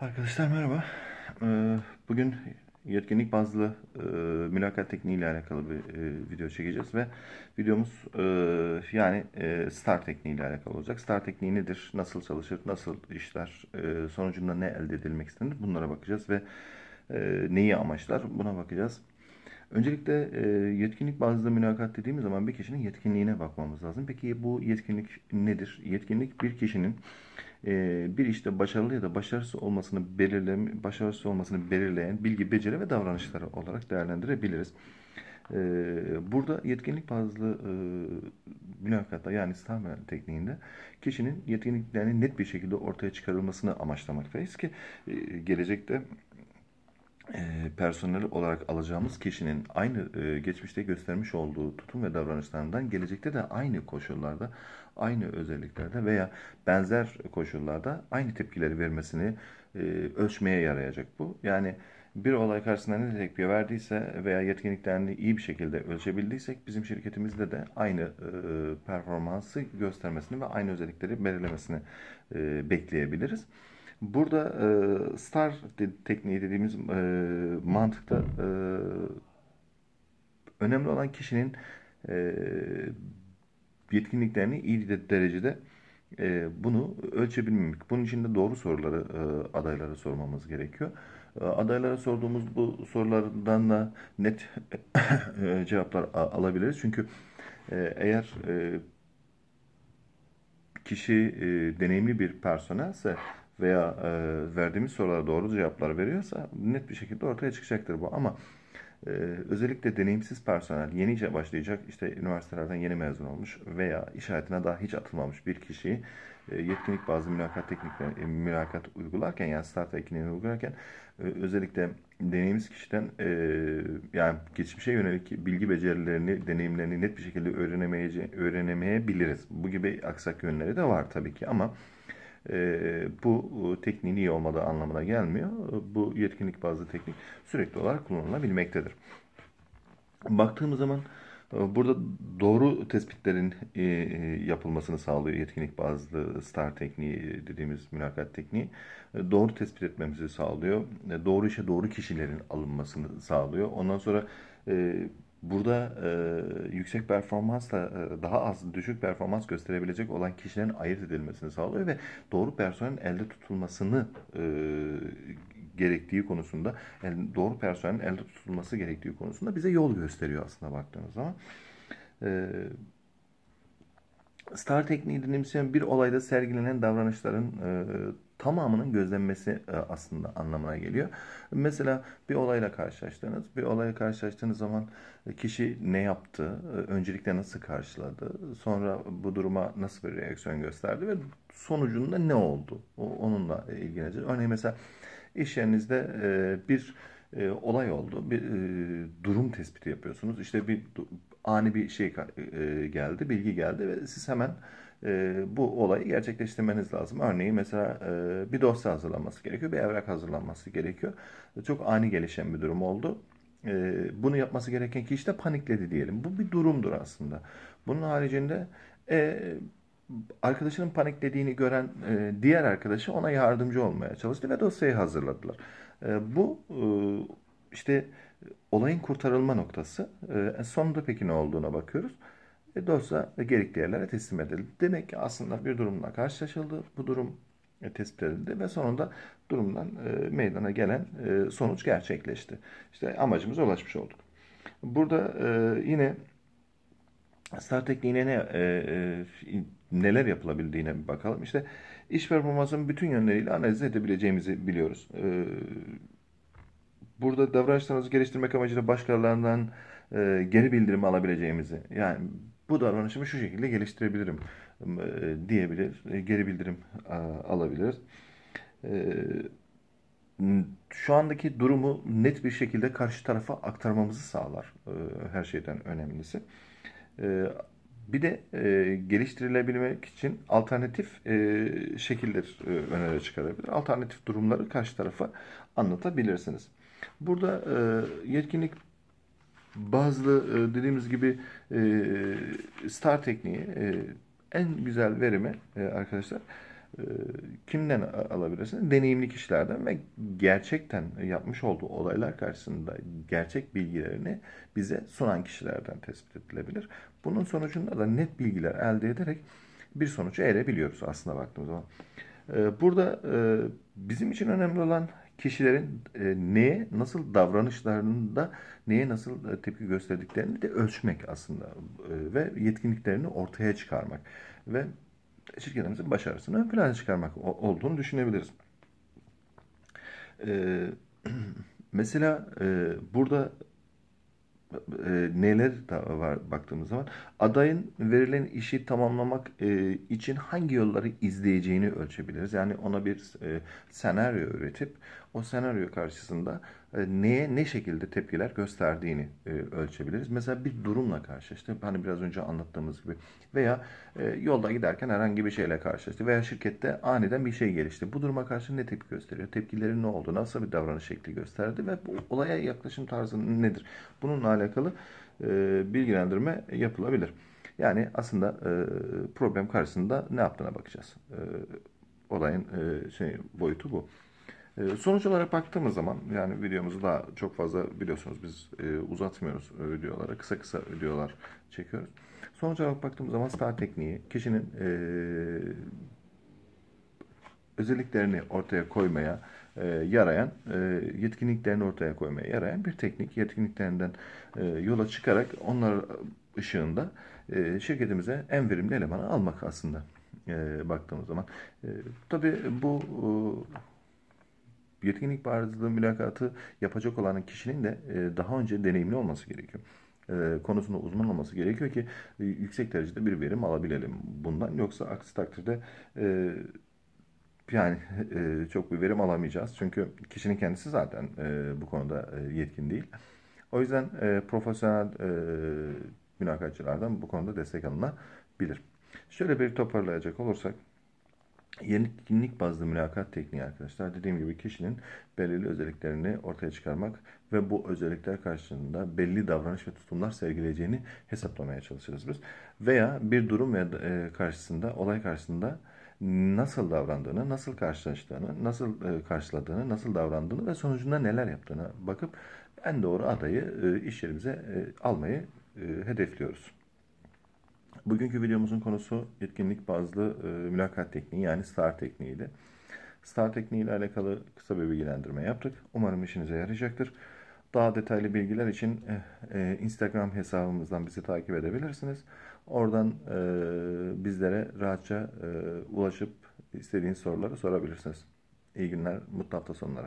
Arkadaşlar merhaba. Ee, Bugün yetkinlik bazlı e, mülakat tekniği ile alakalı bir e, video çekeceğiz ve videomuz e, yani STAR tekniği ile alakalı olacak. STAR tekniği nedir? Nasıl çalışır? Nasıl işler? Sonucunda ne elde edilmek istenir? Bunlara bakacağız ve neyi amaçlar? Buna bakacağız. Öncelikle e, yetkinlik bazlı mülakat dediğimiz zaman bir kişinin yetkinliğine bakmamız lazım. Peki bu yetkinlik nedir? Yetkinlik bir kişinin e, bir işte başarılı ya da başarısız olmasını belirleyen, başarısız olmasını belirleyen bilgi, beceri ve davranışları olarak değerlendirebiliriz. E, burada yetkinlik bazlı e, mülakatta yani STAR tekniğinde kişinin yetkinliklerini net bir şekilde ortaya çıkarılmasını amaçlamaktayız ki e, gelecekte e, personel olarak alacağımız kişinin aynı e, geçmişte göstermiş olduğu tutum ve davranışlarından gelecekte de aynı koşullarda, aynı özelliklerde veya benzer koşullarda aynı tepkileri vermesini e, ölçmeye yarayacak bu. Yani bir olay karşısında ne tepki verdiyse veya yetkinliklerini iyi bir şekilde ölçebildiysek bizim şirketimizde de aynı performansı göstermesini ve aynı özellikleri belirlemesini bekleyebiliriz. Burada e, star tekniği dediğimiz e, mantıkta e, önemli olan kişinin e, yetkinliklerini iyi derecede e, bunu ölçebilmek. Bunun için de doğru soruları e, adaylara sormamız gerekiyor. E, adaylara sorduğumuz bu sorulardan da net e, cevaplar alabiliriz. Çünkü e, eğer e, kişi e, deneyimli bir personelse veya e, verdiğimiz sorulara doğru cevaplar veriyorsa net bir şekilde ortaya çıkacaktır bu. Ama e, özellikle deneyimsiz personel, yenice başlayacak, işte üniversitelerden yeni mezun olmuş veya iş hayatına daha hiç atılmamış bir kişiyi e, yetkinlik bazı mülakat teknikleri, e, mülakat uygularken yani start tekniğini uygularken e, özellikle deneyimsiz kişiden e, yani geçmişe yönelik bilgi becerilerini, deneyimlerini net bir şekilde öğrenemeyebiliriz. Bu gibi aksak yönleri de var tabii ki ama bu tekniğin iyi olmadığı anlamına gelmiyor. Bu yetkinlik bazlı teknik sürekli olarak kullanılabilmektedir. Baktığımız zaman e, burada doğru tespitlerin e, e, yapılmasını sağlıyor yetkinlik bazlı STAR tekniği dediğimiz mülakat tekniği. Doğru tespit etmemizi sağlıyor. Doğru işe doğru kişilerin alınmasını sağlıyor. Ondan sonra Burada e, yüksek performansla e, daha az düşük performans gösterebilecek olan kişilerin ayırt edilmesini sağlıyor ve doğru personelin elde tutulmasını e, gerektiği konusunda, yani doğru personelin elde tutulması gerektiği konusunda bize yol gösteriyor aslında baktığınız zaman. E, Star tekniği dinimseyen bir olayda sergilenen davranışların e, tamamının gözlenmesi e, aslında anlamına geliyor. Mesela bir olayla karşılaştınız. Bir olayla karşılaştığınız zaman e, kişi ne yaptı, e, öncelikle nasıl karşıladı, sonra bu duruma nasıl bir reaksiyon gösterdi ve sonucunda ne oldu? Onunla ilgileneceğiz. Örneğin mesela iş yerinizde bir olay oldu, bir durum tespiti yapıyorsunuz. İşte bir ani bir şey geldi, bilgi geldi ve siz hemen e, bu olayı gerçekleştirmeniz lazım. Örneğin mesela e, bir dosya hazırlanması gerekiyor, bir evrak hazırlanması gerekiyor. Çok ani gelişen bir durum oldu. E, bunu yapması gereken kişi de panikledi diyelim. Bu bir durumdur aslında. Bunun haricinde e, arkadaşının paniklediğini gören e, diğer arkadaşı ona yardımcı olmaya çalıştı ve dosyayı hazırladılar. E, bu e, işte olayın kurtarılma noktası. E, sonunda peki ne olduğuna bakıyoruz. E, dosya gerekli yerlere teslim edildi. Demek ki aslında bir durumla karşılaşıldı. Bu durum e, tespit edildi ve sonunda durumdan e, meydana gelen e, sonuç gerçekleşti. İşte amacımıza ulaşmış olduk. Burada e, yine STAR tekniğine ne, e, e, neler yapılabildiğine bir bakalım. İşte iş performansının bütün yönleriyle analiz edebileceğimizi biliyoruz. E, burada davranışlarınızı geliştirmek amacıyla başkalarından e, geri bildirim alabileceğimizi yani bu davranışımı şu şekilde geliştirebilirim e, diyebilir, e, geri bildirim alabilir. E, şu andaki durumu net bir şekilde karşı tarafa aktarmamızı sağlar her şeyden önemlisi. Bir de geliştirilebilmek için alternatif şekiller önere çıkarabilir. Alternatif durumları karşı tarafa anlatabilirsiniz. Burada yetkinlik bazı e, dediğimiz gibi e, star tekniği e, en güzel verimi arkadaşlar E, kimden alabilirsiniz? Deneyimli kişilerden ve gerçekten yapmış olduğu olaylar karşısında gerçek bilgilerini bize sunan kişilerden tespit edilebilir. Bunun sonucunda da net bilgiler elde ederek bir sonuca erebiliyoruz aslında baktığımız zaman. E, burada e, bizim için önemli olan kişilerin neye nasıl davranışlarında neye nasıl tepki gösterdiklerini de ölçmek aslında ve yetkinliklerini ortaya çıkarmak ve şirketimizin başarısını ön plana çıkarmak olduğunu düşünebiliriz. Ee, mesela e, burada e, neler var baktığımız zaman adayın verilen işi tamamlamak e, için hangi yolları izleyeceğini ölçebiliriz. Yani ona bir e, senaryo üretip o senaryo karşısında e, neye ne şekilde tepkiler gösterdiğini e, ölçebiliriz. Mesela bir durumla karşılaştı. Hani biraz önce anlattığımız gibi veya e, yolda giderken herhangi bir şeyle karşılaştı veya şirkette aniden bir şey gelişti. Bu duruma karşı ne tepki gösteriyor? Tepkileri ne oldu? Nasıl bir davranış şekli gösterdi ve bu olaya yaklaşım tarzı nedir? Bununla alakalı bilgilendirme yapılabilir. Yani aslında problem karşısında ne yaptığına bakacağız. Olayın şey boyutu bu. Ee, sonuç olarak baktığımız zaman yani videomuzu daha çok fazla biliyorsunuz biz e, uzatmıyoruz videolara. Kısa kısa videolar çekiyoruz. Sonuç olarak baktığımız zaman star tekniği kişinin e, özelliklerini ortaya koymaya e, yarayan, e, yetkinliklerini ortaya koymaya yarayan bir teknik. Yetkinliklerinden e, yola çıkarak onlar ışığında e, şirketimize en verimli elemanı almak aslında e, baktığımız zaman. E, tabii bu e, yetkinlik bazlı mülakatı yapacak olan kişinin de e, daha önce deneyimli olması gerekiyor. E, konusunda uzman olması gerekiyor ki e, yüksek derecede bir verim alabilelim bundan. Yoksa aksi takdirde yani çok bir verim alamayacağız. Çünkü kişinin kendisi zaten bu konuda yetkin değil. O yüzden profesyonel mülakatçılardan bu konuda destek alınabilir. Şöyle bir toparlayacak olursak Yetkinlik bazlı mülakat tekniği arkadaşlar dediğim gibi kişinin belirli özelliklerini ortaya çıkarmak ve bu özellikler karşılığında belli davranış ve tutumlar sergileyeceğini hesaplamaya çalışırız biz. Veya bir durum ve e, karşısında, olay karşısında nasıl davrandığını, nasıl karşılaştığını, nasıl e, karşıladığını, nasıl davrandığını ve sonucunda neler yaptığını bakıp en doğru adayı e, iş yerimize almayı hedefliyoruz. Bugünkü videomuzun konusu yetkinlik bazlı e, mülakat tekniği yani STAR tekniğiydi. STAR tekniği ile alakalı kısa bir bilgilendirme yaptık. Umarım işinize yarayacaktır. Daha detaylı bilgiler için e, Instagram hesabımızdan bizi takip edebilirsiniz. Oradan e, bizlere rahatça e, ulaşıp istediğiniz soruları sorabilirsiniz. İyi günler, mutlu hafta sonları.